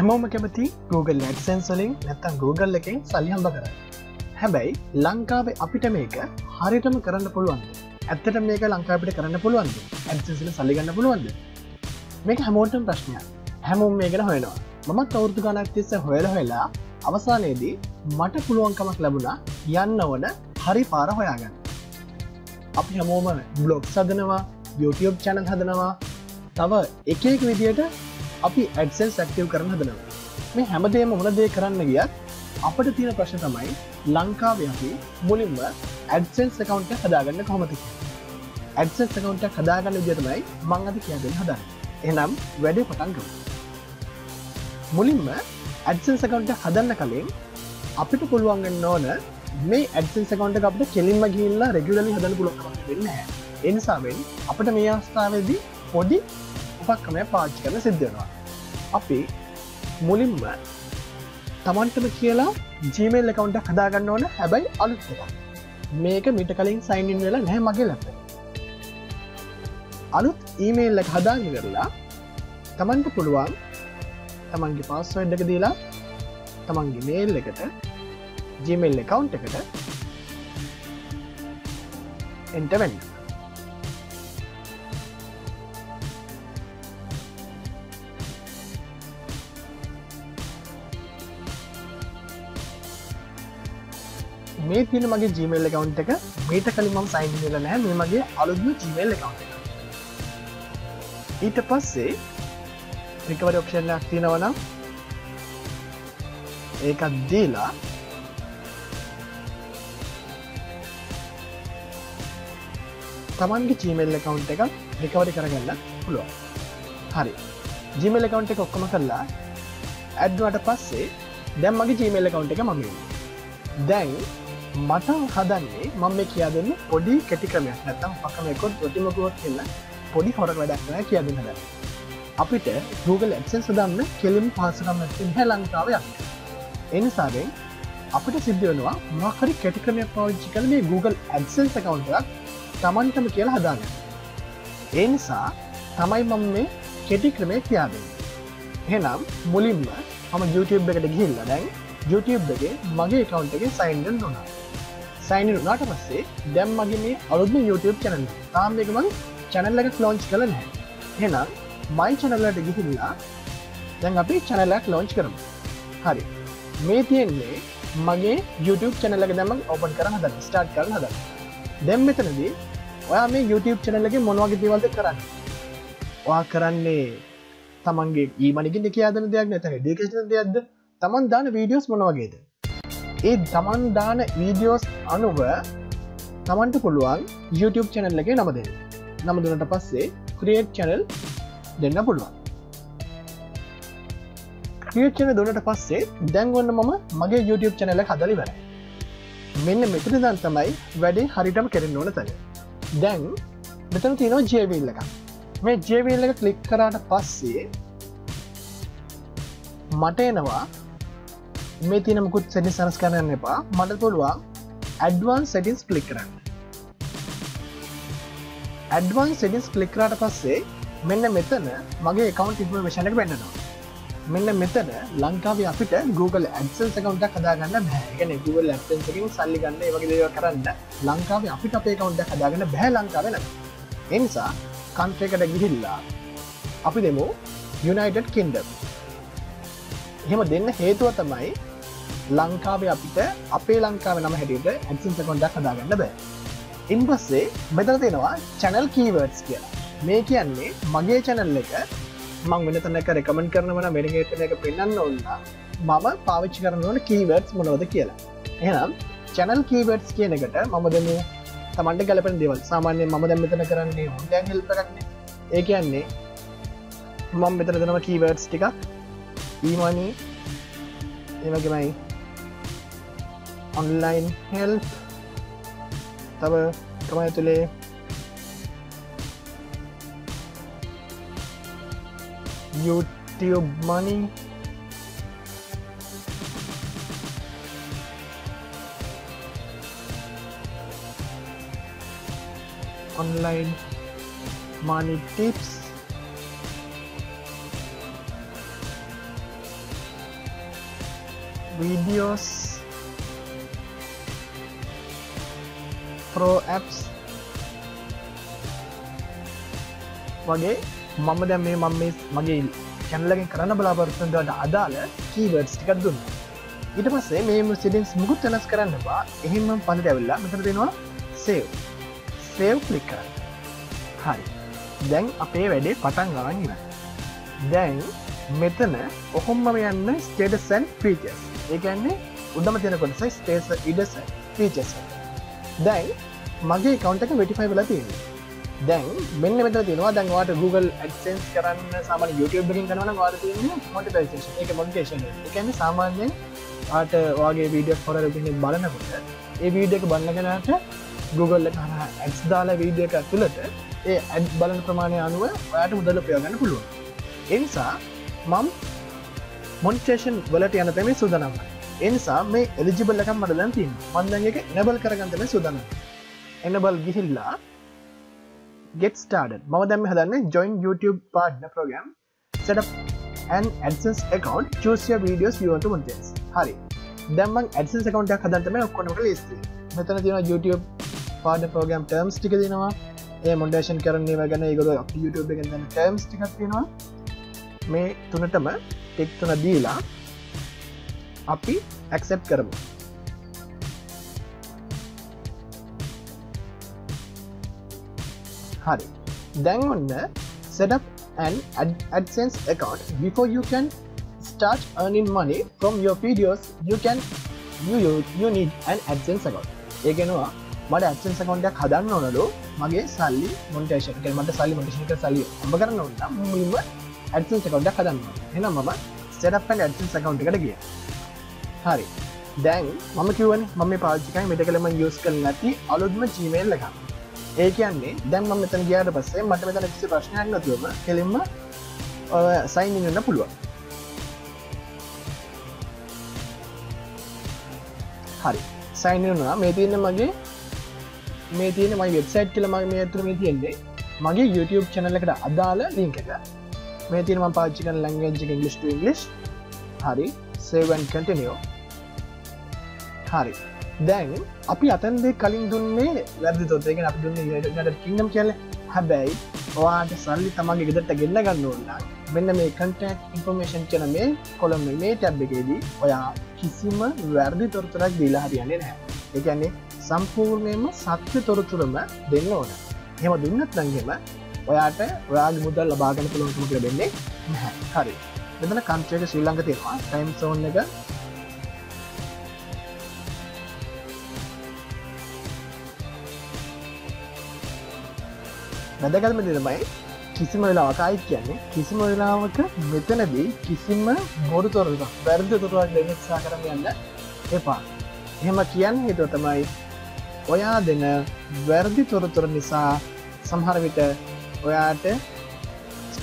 හැමෝම කැමති Google ඇඩසන්ස්වලින් නැත්තන් Google එකෙන් සල්ලිහම්බ කර හැබැයි ලංකාවේ අපිට මේක හරිටම කරන්න පුළුවන් ඇත්තට මේක ලංකාපිට කරන්න පුළුවන් ඇඩසල සල්ලිගන්න පුළුවන්ද? මේක හැමෝටම් ප්‍රශ්නය හැමෝම් මේකට හොයනවා. මමත් අවුරදු ගනක් තිස්ස හොයල හොලා අවසානයේදී මට පුළුවන්කමක් ලැබුණා යන්න ඕන හරි පාර හොයාගන්න. අපි හැමෝම බ්ලොග් සදනවා YouTube චැනල් හදනවා. තව එකෙක් විදියට අපි ඇඩසල් සැක්ටව් කරන හදනවා. මේ හැමදේ මොන දේ කරන්න ගියත් අපට තියෙන ප්‍රශ්න තමයි ලංකාවයහි මුලින්ම ඇඩසන්ස් කකවන්ට හදාගන්න කොමති ඇඩසන්ස් කකවන්ට හදාගන්න විදිතමයි මං අද කියදෙන හදන්න එනම් වැඩේ පටන්ගම මුලින්ම ඇඩසන් සකවන්ට හදන්න කලින් අපිට පුළුවන්ගෙන් ඕන මේ ඇඩසන් සකවන්ට අපට කෙලින්ම ගිල්ලා රෙගුලලි හදන පුළුවන් වෙන්න එනිසාවෙන් අපට මේ අවස්ථාවදී පොඩි උපක්කමය පාච්චි කරන සිද්ධනවා අපි මුලින්ම තමන්ටම කියලා ජීමල් එකකවන්ට හදාගන්න ඕන. හැබැයි අලුත් මේක මිට කලින් සයින්ින් වෙලා නැහැ මගේ ලැප අලුත් ඊමේල් එක හදාග කරලා තමන්ට පුළුවන් තමන්ගේ පාස්වඩ් එක දීලා තමන්ගේ මේල් එකට ජීමල් එකකවන්් එකට එන්ටවෙන්ඩ මේ තින මගේ ජීමල් එකකවන්් එක. මේට කලින් මම සයින් වෙල නෑ මේ මගේ අලුත්ම ජීමල් එකකවන්් එක. ඊට පස්සේ රිකවර ඔක්ෂණයක් තියෙනවනම් ඒකත් දීලා තමන්ගේ ජීමල් එකකවන්් එක රිකවරි කරගන්න පුළුවන්. හරි. ජීමල් එකකවන්් එක ඔක්කොම කරලා ඇඩ්වට පස්සේ දැම් මගේ ජීමල් එකකවන්් එක මම දැන් මට හදන්නේ මම මේ කියා දෙන්න පොඩි කෙටිකමයක් නැතම් පකමකොත් ොටිමකුවත් කියන්න පොඩි හොර වැඩක්න කියා දෙන්න ද අපිට Google ඇක්සන් සදන්න කෙලිම් පාසකම හැ ලංකාවයක් එනිසාගෙන් අපිට සිද්ධ වෙනවා මහරි කෙටිකමය පවිච්චි කල මේ Google ඇක්සන් සකවන්ටක් තමන්ටම කියලා හදාගන්න. ඒ නිසා තමයි මම මේ කෙටි ක්‍රමය කියාදෙන් හෙනම් මුලින්ම මම YouTube එකට ගිහිල්ල දැන් YouTube එකේ මගේ කවන්් එක සයින්ඩන් නොනා සයින් නාට පස්සේ දැම් මගේ මේ අලුත්ම YouTube චැනල් තාම එක මං චැනල්ල එක ලෝංච් කළ නැහැ. හෙනම් මයි චැනල්ලට ගිහිල්ලා දැන් අපි චැනලක් ලෝංච් කරම. හරි. මේ තියෙන්නේ මගේ YouTube චැනලක දැම ඔපන් කර හද ස්ටාර්ට් කරන හද දැම් මෙතනදී ඔයා මේ YouTube චැනල්ලගේ මොනවගේ දේවල්ද කරන්න? වා කරන්නේ තමන්ගේ ඊමනිගින් කියයාදන දෙයක් නැත ඩිකේෂන දෙයක්ද? තමන් දාන වීඩියෝස් මොනවගේද ඒ තමන් දාන වීඩියෝස් අනුව තමන්ට පුළුවන් YouTube චැනල් එක නමද නම දුනට පස්සේ ක්‍රියට් චැනල් දෙන්න පුළුවන්. ක්‍රියට්චන දුනට පස්සේ දැන්ගොන්න මම මගේ YouTube චැනල හදලිවර මෙන්න මෙතන දන් තමයි වැඩේ හරිටම කෙරෙන් ඕන තැන. දැන් මෙතන තියනවා ජේවිල්ල එක මේ ජේවිල්ල එක කලික් කරාට පස්සේ මට එනවා මේ තින මුකුත් සැටි සනස් කරන්න එපා. මට පුළුවන් ඇඩ්වාන් සටින්ස් කලික් කරන්න. ඇඩ්වාන් සටින්ස් කලික්රට පස්සේ මෙන්න මෙතන මගේ එකකවන්් ඉන්ෆර්මේෂණක පෙන්න්නවා මෙන්න මෙතන ලංකාව අපිට Google ඇන්සල් කවන්ට හදාගන්න බෑගෙන Google ඇන්සකින් සල්ලි ගන්න වගේ දේව කරන්න ලංකාව අපිට අපේ කවන්ට හදාගන්න බෑ ලංකාවෙන එනිසා කන්ත්‍රයකට ගිහිල්ලා අපි දෙමු United Kingdom. එහෙම දෙන්න හේතුව තමයි ලංකාව අපිට අපේ ලංකාව නම හැටියට ඇක්සින්ස කොන්ඩක් හදාගන්න බෑ. ඉන් පස්සේ මෙතර දෙෙනවා චැනල් කීවර්ඩස් කියලා. මේ කියන්නේ මගේ චැනල් එක මං වෙන තැනක රෙකමෙන්් කරනවන වෙනගේතන එක පෙන්න්න ඔන්න මම පාවිච්චි කරන ඕන කීවර්ඩස් මොනවද කියලා. එනම් චැනල් කීවර්ඩස් කියන එකට මම දෙම තමන්ට ගලපෙන් දෙවල් සාමාන්‍ය ම දැ මෙතන කරන්නේ හොඳ හෙල්ප කරන්නේ. ඒ කියන්නේ මම මෙතන දෙනව කීවර්ඩස් ටික ඊමනී එමගමයි online help. Sabar Kamu nak YouTube money. Online money tips. Videos. Pro apps වගේ මම දැ මේ මම මේ මගේ කැනලගෙන් කරන්න බලාපොරත්තුන්ට අදාළ කීවර්ඩ්ස් ටිකක් දුන්න. ඊට පස්සේ මේ සිඩින්ස් මුකුත් වෙනස් කරන්න බා එහෙම පලට ඇවෙල්ලා මෙතර දෙෙනවා සේව් සේව් කලික් කර හරි. දැන් අපේ වැඩේ පටන් ගවන්න දැන් මෙතන ඔහොම්ම යන්න ස්ටේටසන් ප්‍රීචස් ඒකන්නේ උඩම තියෙන කොටස ස්ටේස ඉඩස ප්‍රීචස් දැන් මගේ කවන්ට එක වෙටිෆයි වෙලා තියෙන දැන් මෙන්න මෙත තියෙනවා. දැන්වාට Google ඇඩසන්ස් කරන්න සාම YouTube බින් කරන වාර මොටිේෂ එක. මොටිේෂන් එකන්න සාමාන්‍යයෙන් ආට වගේ වීඩිය හොර රපිෙ බලනකොට ඒ වීඩ එක බන්නගෙනට Google හන ඇස් දාලා වීඩිය එක ඇතුළට ඒ ඇඩ් බලන ප්‍රමාණය අනුව ඔයාට මුදල ප්‍රයගන්න පුළුවන්. එනිසා මම් මොන්ටේෂන් වලට යන තැමේ සුදනම් එනිසා මේ එලිජිබල් එකම් මටදන් තින් මන්දන් එක නැබල් කරගන්තම සුදන එනබල් ගිහිල්ලා get started. මම දැම හදන්න join YouTube partner program. set up an AdSense account. choose your videos you want to monetize. හරි. දැම්මන් AdSense account එකක් හදන්නම ඔක්කොනට ලිස්ති මෙතන තියෙන YouTube partner program terms ටික දෙනවා. ඒ මොන්ඩේෂන් කරන්නේ වගන ගොල YouTube එක ටර්ම්ස් ටිකක් තියෙනවා මේ තුනටම ටෙක් තුන දීලා අපි ඇක්සෙප් කරමු. හරි. දැන් ඔන්න setup an ad AdSense account before you can start earning money from your videos you can you, you, you need an AdSense account. ඒගෙනවා මට ඇක්ෂන් සකවන්ටක් හදන්න ඕනලු මගේ සල්ලි මොටේෂන් මට සල්ලි මොටේෂක සල්ලි අඹ කරන්න ඔන්න මුලින්ම ඇඩසන් සකවන්ටක් හදන්න එන මම සෙටපන් ඇඩසන් සකවන්ට එකට ගිය. හරි. දැන් මම කිවන් මම පාචිකයි මෙට කළම යස් කල නැති අලුත්ම ජීමේල් එක ඒ කියන්නේ දැම් ම මෙතන ගයාට පස්සේ මට මෙතන කිසි ප්‍රශ්නයක් නතුවම කෙලින්ම සයින්න්න පුළුවන්. හරි. සයින්නා මේ තියන්න මගේ මේ තියෙන මයි වෙබ්සයිට් කියල මගේ මේ ඇතුර මේ තියෙන්නේ. මගේ YouTube චැනල එකට අදාළ ලිංක එක. මේ තියනම පාච්චිකන ලංගජ ඉංගලිස් ඉංගලිස් හරි. සේවන් කටනියෝ හරි. දැන් අපි අතන්දේ කලින් දුන්නේ වැරදි තොත්තයගෙන අප දුන්න ට කින්නම් කියල හැබැයි ඔවාට සල්ලි තමන්ගේ ගෙදට ගෙන්න්න ගන්න ඕන්න මෙන්න මේ කටක් ඉන්ෆර්මේෂන් කියන මේ කොළොම මේ ටැබ් එකේදී ඔයා කිසිම වැරදි තොරතුරක් දීලා හරියන්නේ නෑ එකන්නේ සම්පූර්ණයම සත්‍ය තොරතුරම දෙන්න ඕන. හෙම දුන්නත් නංගෙම ඔයාට ඔයාගේ මුදල් ලබාගන පුළුවන්කමට ලබෙන්නේ හරි. මෙතන කන්ත්‍රයට ශ්‍රී ලංක තියෙනවා. ටයිම් සෝන් එක වැදගත්ම දෙනමයි කිසිම වෙලාවකයි කියන්නේ කිසිම වෙලාවක මෙතනදී කිසිම බොරු තොරක වැරදි තුරුවක් දෙනික්සා කරම යන්න එපා. එහෙම කියන්න හිතුව තමයි ඔයා දෙන වැරදි තොරතුර නිසා සම්හරවිට ඔයාට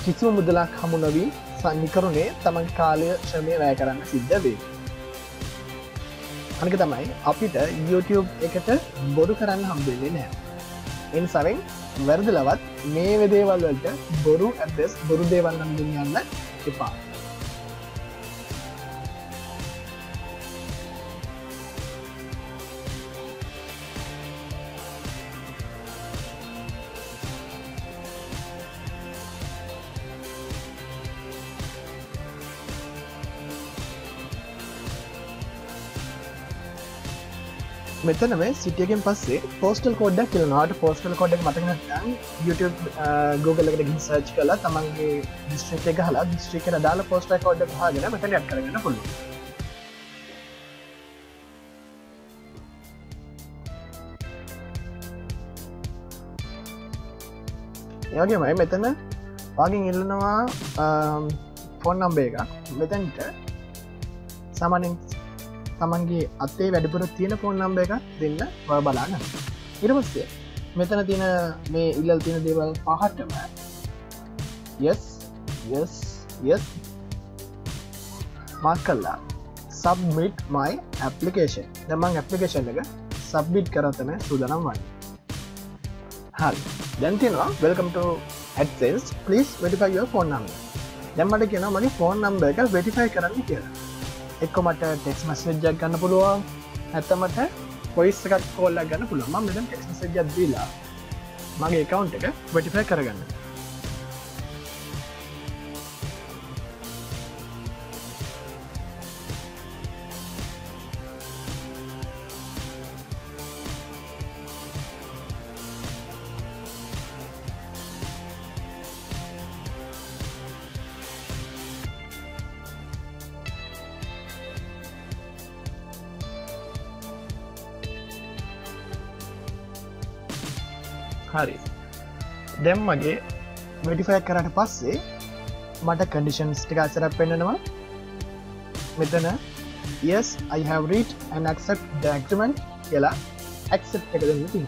කිසිම මුදලක් හමුණවී සනිකරුණේ තමන් කාලය ශ්‍රමය වැය කරන්න සිද්ධ වේ අනික තමයි අපිට YouTube එකට බොරු කරන්න හම්බෙන්නේ නෑ එන් සවෙන් වැරදි ලවත් මේ වෙදේවල් වලට බොරු ඇදෙස් බොරු දේවල්න්න යන්න එපා. මෙතන මේ සිටියගෙන් පස්සේ පෝස්ටල් කෝඩ්ඩක් කියලනවාට පෝස්ටල් කොඩක් මතන YouTube Google එකට ගින් සර්ච් කලා තමන්ගේ දිස්ත්‍රික් එක හලා දිස්ත්‍රික දාලා පෝස්ට කෝඩ් හගෙන මෙතන යක් කරගන්න පුළුව ඒගේ මයි මෙතන වගින් ඉල්ලනවා ෆොන් නම්බේ එක මෙතැන්ට සාමානෙන් තමන්ගේ අත්තේ වැඩිපුර තියෙන ෆෝන් නම්බ එක දෙන්න ඔය බලාගන්න ඉරමස්සේ මෙතන තියෙන මේ ඉල්ලල් තියෙන දේවල් පහටම යස් යස් යස් මක් කල්ලා සබ්මිට් මයි ඇපලිකේෂන් දමං ඇපලිකේෂන් එක සබ්බිට් කරතම සූදනම් වන්න. හරි. දැන්තිනවා වෙල්කම්ට ඇඩසන්ස් පලිස් වැඩිෆයි ෆෝන් නම්බ දැම්මට කියෙන මනි ෆෝන් නම්බ එක වෙටිෆයි කරන්න කියලා. එක්ක මට ටෙක්ස් මසජක් ගන්න පුළුවන්. ඇත්තමට පොයිස් එකක් කෝල්ල ගන්න පුළුවන්. ම මෙතන් ටෙක්ස් මසජක් දීලා මගේ එකකවන්් එක වැටිෆයි කරගන්න. හරි. දැම් මගේ වැඩිෆය කරට පස්සේ මට කඩිෂන්ස් ටික අසරක් පෙන්න්නනවා මෙතන yes I have read and accept the agreement කියලා accept එක දෙන්න ති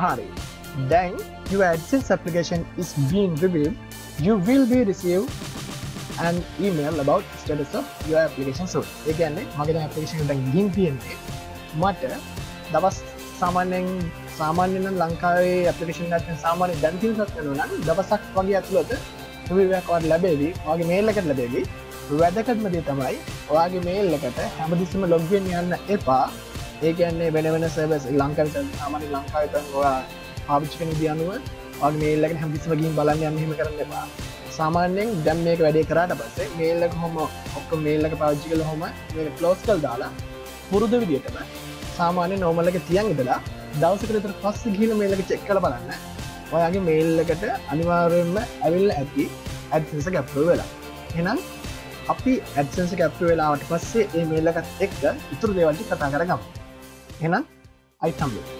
හරි. දැන් your AdSense application is being reviewed. You will be received an email about status of your application soon ඒගැන්නේ මගේ application ගින් තියෙන්නේ මට දවස් සාමාන්‍යෙන් සාමාන්‍යන ලංකාවේ අපපිකේෂන් ඇත සාමාන්‍ය දැන්තිල් සත්වන නම් දවසක් වගේ ඇතුළට වට ලැබේවී වගේ මේල්ලකට ලැබේවී. වැදකත්මදේ තමයි ඔයාගේ මේල් එකට හැමදිසිම ලොග්ගෙන් යන්න එපා. ඒකන්නේ වෙන වෙන සර්වස් ලංකාවට සාමාන්‍ය ලංකාවතන් ඔයා පාවිච්චිකන දියනුව වගේ මේල්ලක හැදිස්මගින් බලන්න යන්නහෙම කරන්න එපා. සාමාන්‍යෙන් දැම් මේක වැඩේ කරට පස්සේ මේල්ලක හොම ඔක්ක මේල්ලක පාච්චි කල හොම ලෝස් කල් දාලා පුරුද විදිටම සාමාන්‍ය නෝමලක තියන් ඉදලා දවසකරතර පස්ස ගීල මේලක චෙක් කල බලන්න. ඔයාගේ මේල්ලකට අනිවාර්යෙන්ම ඇවිල්ල ඇති ඇත්සස ගැප්ප වෙලා. එනම් අපි ඇත්සන්ස කැප්ප වෙලාවට පස්සේ ඒ මේල්ලකත් එක්ක ඉතුරු දේවල්ටි කතා කරගම්. එනම් අයිතම්බේ